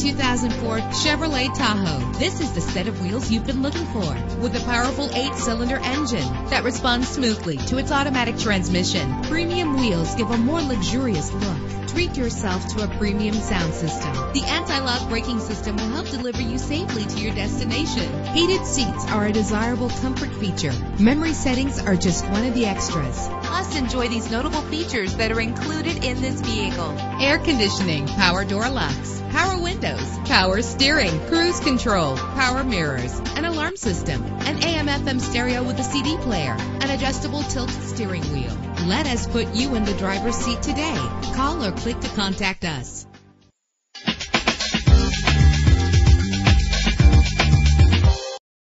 2004 Chevrolet Tahoe. This is the set of wheels you've been looking for with a powerful eight-cylinder engine that responds smoothly to its automatic transmission. Premium wheels give a more luxurious look. Treat yourself to a premium sound system. The anti-lock braking system will help deliver you safely to your destination. Heated seats are a desirable comfort feature. Memory settings are just one of the extras. Plus, enjoy these notable features that are included in this vehicle. Air conditioning, power door locks, power windows, power steering, cruise control, power mirrors, an alarm system, an AM FM stereo with a CD player, an adjustable tilt steering wheel. Let us put you in the driver's seat today. Call or click to contact us.